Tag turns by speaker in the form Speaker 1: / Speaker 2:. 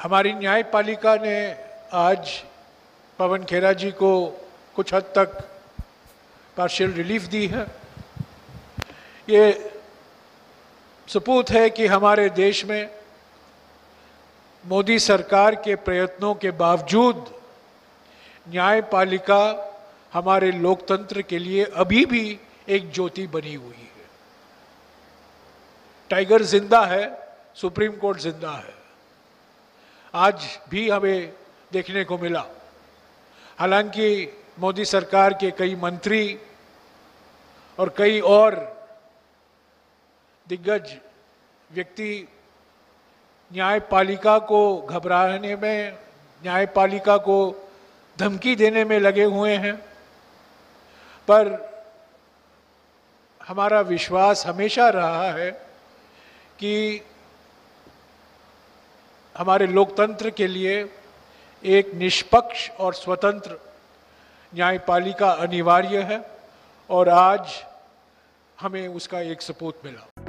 Speaker 1: हमारी न्यायपालिका ने आज पवन खेरा जी को कुछ हद तक पार्शियल रिलीफ दी है। ये सपूत है कि हमारे देश में मोदी सरकार के प्रयत्नों के बावजूद न्यायपालिका हमारे लोकतंत्र के लिए अभी भी एक ज्योति बनी हुई है। टाइगर ज़िंदा है, सुप्रीम कोर्ट ज़िंदा है। आज भी हमें देखने को मिला। हालाँकि मोदी सरकार के कई मंत्री और कई और दिग्गज व्यक्ति न्यायपालिका को घबराने में, न्यायपालिका को धमकी देने में लगे हुए हैं, पर हमारा विश्वास हमेशा रहा है कि हमारे लोकतंत्र के लिए एक निष्पक्ष और स्वतंत्र न्यायपालिका अनिवार्य है और आज हमें उसका एक सपूत मिला।